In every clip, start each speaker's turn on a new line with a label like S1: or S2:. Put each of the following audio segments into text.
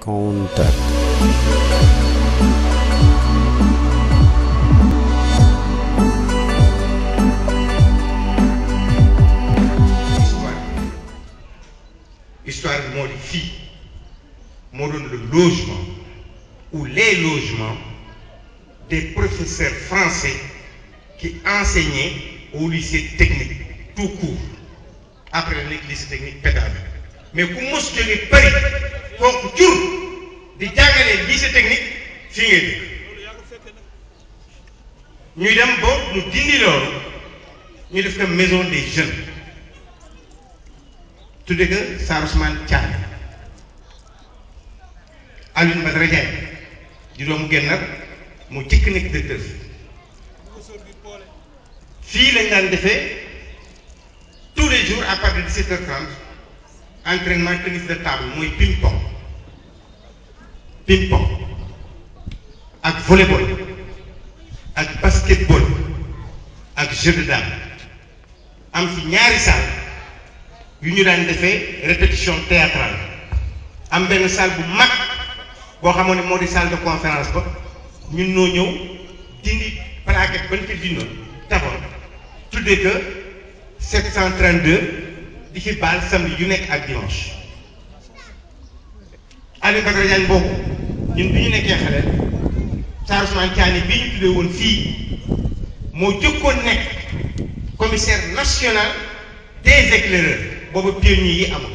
S1: Contact.
S2: Histoire, histoire de le logement ou les logements des professeurs français qui enseignaient au lycée technique tout court, après la nekk lycée technique pédagogique mais ku mos jóge Paris kooku jur di jàngale lycée technique fii ngay dëkk ñuy dem ba mu dindi loolu ñu def ko maison des jeunes tudde ko Sar Ousmane Thiam Alioune Badara Diagne di doomu Guet-Ndar mu jëkk nekk directeur fii lañ daan defee tous les jours à partir de 17h30 entraînement tennis de table mooy ping pong ping pong ak volleyball ak basketball ak jeu de dame am fi ñaari salle yu ñu daan defee répétition théâtrale am benn salle bu mag boo xamoon ne moo di salle de conférence ba ñun noo ñëw dindi plaquette ban ko dindoon taxoon tudde que 732 di ci baal samedi yu nekk ak dimanche Aliou Badara Diagne boobu ñun bi ñu nekkee xale Saar Ousmane Thiané bi ñu tuddee woon fii moo jëkkoon nekk commissaire national des éclaireurs boobu pionnier yi amul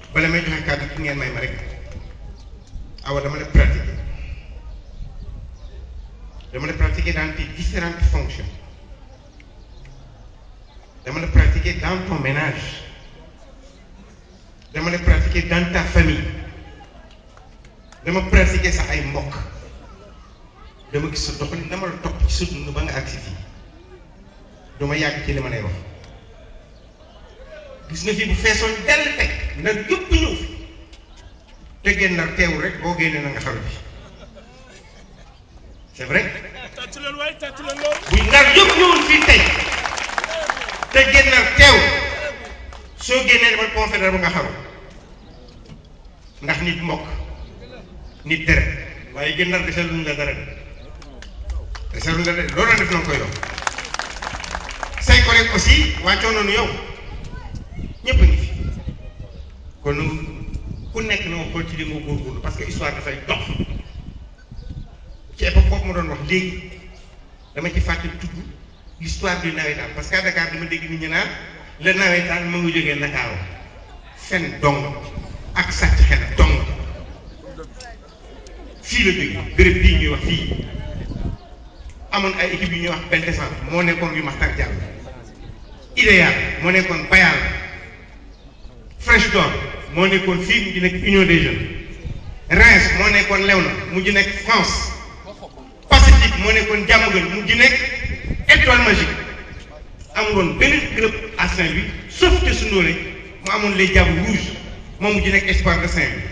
S2: bala may joxe kàddu gi ngeen may ma rek awa dama la pratiquer dama la pratiquer dans tes différentes fonctions dama la pratiquer dans ton ménage dama la pratiquer dans ta famille dama pratiquer sax ay mbokk dama gis sa doxalin dama la topp ci sa dund ba nga agsi fii duma yàgg ci li ma lay wax gis nga fi bu feesoon dell tey ndar yëpp ñëw fi te génn ndar teewul rek boo génnee na nga xam bi c'est vrai tàcc leen waay tàcc leen lool buy ndar yëpp ñëwoon fii tey te génn ndar teew soo génnee demal confédéral ba nga xam ndax nit mbokk nit deret waaye gën nar desee luñ la dara desee luñ la dara loolu la def na koy dox say collègue aussi wàccoo nañu yow ñëpp a ngi fi kon ku nekk na nga xool ci li nga góorgóorlu parce que histoire dafay dox ci époque boobu ma doon wax léegi dama ci fàttali tudd l'histoire du nawetaan parce que à Dakar dama dégg nit ñi naan le nawetaan mu ngi jógee Ndakaaru fen dong ak sàcc xel dong fii la jógee béréb bii ñuy wax fii amoon ay équipe yu ñuy wax benn descente moo nekkoon yu Maxtar Diall idéal moo nekkoon Bayal Fresh Door moo nekkoon fii mu ngi nekk Union des Jeunes Reims moo nekkoon Léona mu ngi nekk France. Pacifique moo nekkoon jàmm gën mu ji nekk étoile magique amul woon benn club à Saint-Louis sauf que su ndóole mu amoon les Diables rouges moom mu ji nekk espoir de Saint-Louis.